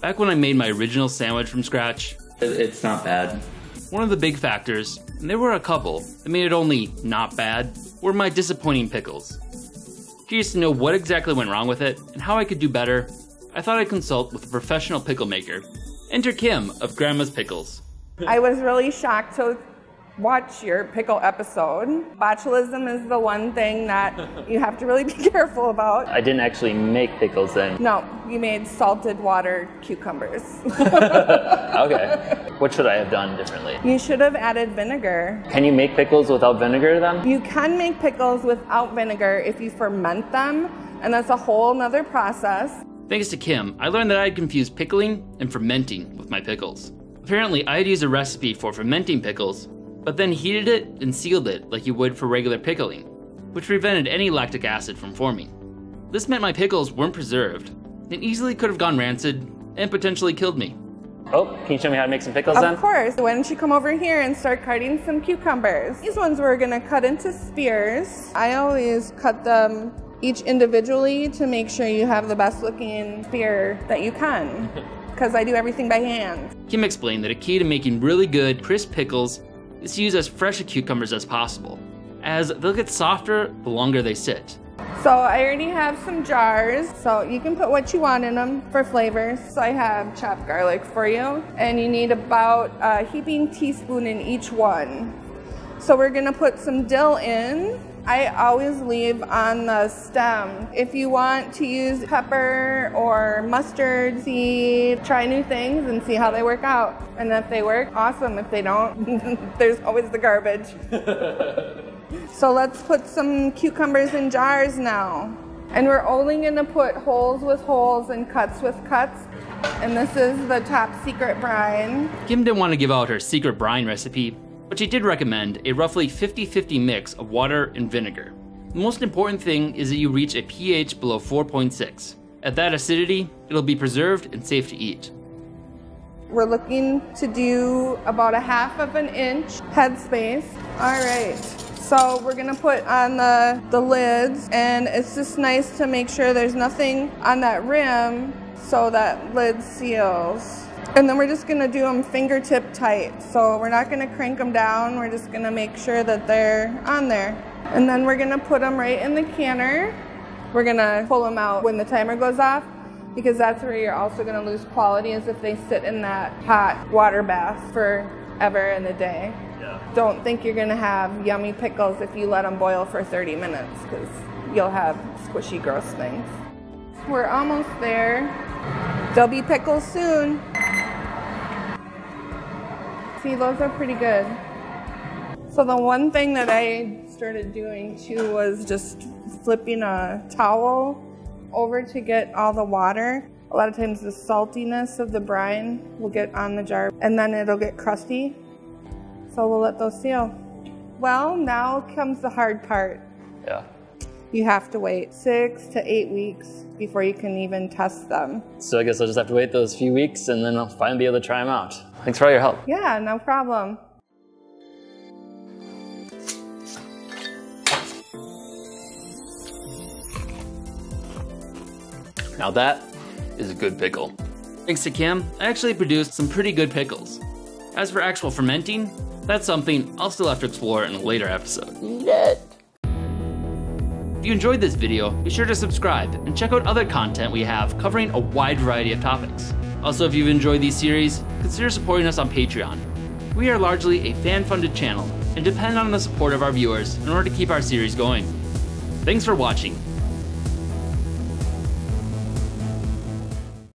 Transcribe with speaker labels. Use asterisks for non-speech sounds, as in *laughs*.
Speaker 1: Back when I made my original sandwich from scratch,
Speaker 2: It's not bad.
Speaker 1: one of the big factors, and there were a couple, that made it only not bad, were my disappointing pickles. Curious to know what exactly went wrong with it and how I could do better, I thought I'd consult with a professional pickle maker. Enter Kim of Grandma's Pickles.
Speaker 3: I was really shocked to watch your pickle episode. Botulism is the one thing that you have to really be *laughs* careful about.
Speaker 2: I didn't actually make pickles then.
Speaker 3: No, you made salted water cucumbers. *laughs*
Speaker 2: Okay. *laughs* What should I have done differently?
Speaker 3: you should have added vinegar.
Speaker 2: Can you make pickles without vinegar then?
Speaker 3: You can make pickles without vinegar if you ferment them, and that's a whole nother process.
Speaker 1: Thanks to Kim, I learned that I had confused pickling and fermenting with my pickles. Apparently, I had used a recipe for fermenting pickles, but then heated it and sealed it like you would for regular pickling, which prevented any lactic acid from forming. This meant my pickles weren't preserved and easily could have gone rancid and potentially killed me.
Speaker 2: Oh, can you show me how to make some pickles
Speaker 3: Of
Speaker 2: then?
Speaker 3: course, why don't you come over here and start cutting some cucumbers? These ones we're gonna cut into spears. I always cut them each individually to make sure you have the best looking spear that you can, because I do everything by hand.
Speaker 1: Kim explained that a key to making really good, crisp pickles is to use as fresh a cucumbers as possible, as they'll get softer the longer they sit.
Speaker 3: So I already have some jars, so you can put what you want in them for flavors. So I have chopped garlic for you, and you need about a heaping teaspoon in each one. So we're gonna put some dill in. I always leave on the stem. If you want to use pepper or mustard seed, try new things and see how they work out. And if they work, awesome. If they don't, *laughs* there's always the garbage. *laughs* So let's put some cucumbers in jars now. And we're only gonna put wholes with wholes and cuts with cuts. And this is the top secret brine.
Speaker 1: Kim didn't want to give out her secret brine recipe, but she did recommend a roughly 50 50 mix of water and vinegar. The most important thing is that you reach a pH below 4.6. At that acidity, it'll be preserved and safe to eat.
Speaker 3: We're looking to do about a half of an inch headspace. All right. So we're gonna put on the, the lids and it's just nice to make sure there's nothing on that rim so that lid seals. And then we're just gonna do them fingertip tight. So we're not gonna crank them down. We're just gonna make sure that they're on there. And then we're gonna put them right in the canner. We're gonna pull them out when the timer goes off because that's where you're also gonna lose quality is if they sit in that hot water bath forever in the day. Don't think you're gonna have yummy pickles if you let them boil for 30 minutes because you'll have squishy, gross things. We're almost there. There'll be pickles soon. See, those are pretty good. So the one thing that I started doing too was just flipping a towel over to get all the water. A lot of times the saltiness of the brine will get on the jar and then it'll get crusty. So we'll let those seal. Well, now comes the hard part.
Speaker 2: Yeah.
Speaker 3: You have to wait six to eight weeks before you can even test them.
Speaker 2: So I guess I'll just have to wait those few weeks and then I'll finally be able to try them out. Thanks for all your help.
Speaker 3: Yeah, no problem.
Speaker 1: Now that is a good pickle. Thanks to Kim, I actually produced some pretty good pickles. As for actual fermenting, that's something I'll still have to explore in a later episode. If you enjoyed this video, be sure to subscribe and check out other content we have covering a wide variety of topics. Also, if you've enjoyed these series, consider supporting us on Patreon. We are largely a fan-funded channel and depend on the support of our viewers in order to keep our series going. Thanks for watching,